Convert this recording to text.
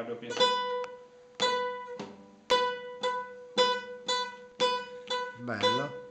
la doppia. Bello.